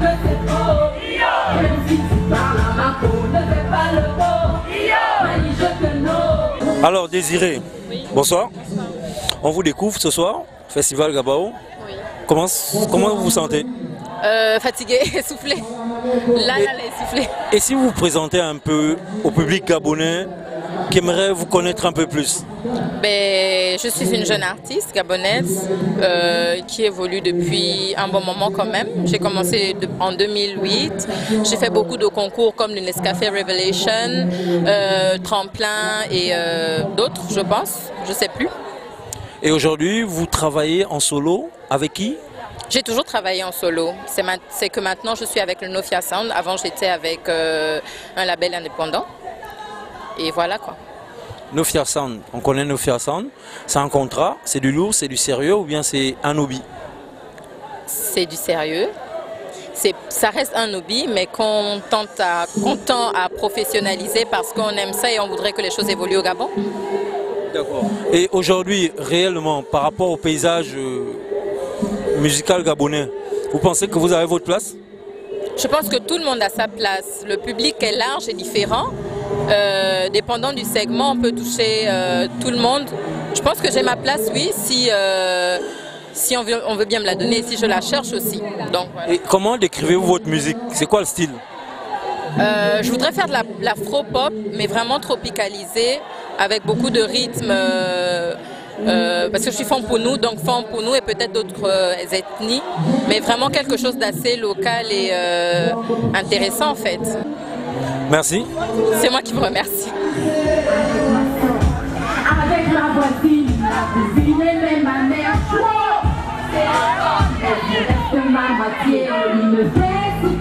que c'est faux. Même si tu parles à ma peau, ne fais pas le beau. Mani, je te know. Alors Désiré, bonsoir. On vous découvre ce soir, Festival Gabao. Oui. Comment, comment vous vous sentez Euh, fatigué, essoufflé. Là, là, là, essoufflé. Et si vous vous présentez un peu au public gabonais qui aimerait vous connaître un peu plus? Ben, je suis une jeune artiste gabonaise euh, qui évolue depuis un bon moment quand même. J'ai commencé de- en 2008. J'ai fait beaucoup de concours comme le Nescafé Revelation, euh, Tremplin et euh, d'autres, je pense. Je sais plus. Et aujourd'hui, vous travaillez en solo? Avec qui? J'ai toujours travaillé en solo. C'est que maintenant je suis avec le Nofia Sound. Avant j'étais avec un label indépendant. Et voilà quoi. Nofia Sound. On connaît Nofia Sound. C'est un contrat, c'est du lourd, c'est du sérieux ou bien c'est un hobby? C'est du sérieux. Ça reste un hobby, mais qu'on tente à, tend à professionnaliser parce qu'on aime ça et on voudrait que les choses évoluent au Gabon. D'accord. Et aujourd'hui, réellement, par rapport au paysage euh, musical gabonais, vous pensez que vous avez votre place? Je pense que tout le monde a sa place. Le public est large et différent. Euh, dépendant du segment, on peut toucher euh, tout le monde. Je pense que j'ai ma place, oui, si, euh, si on, veut, on veut bien me la donner, si je la cherche aussi. Donc, voilà. Et comment décrivez-vous votre musique? C'est quoi le style? Je voudrais faire de la, l'afro-pop, mais vraiment tropicalisé, avec beaucoup de rythmes. euh, parce que je suis Famponou, donc Famponou et peut-être d'autres euh, ethnies, mais vraiment quelque chose d'assez local et euh, intéressant en fait. Merci. C'est moi qui vous remercie. Avec ma voisine, la cousine et même ma mère. Elle reste ma moitié, il me fait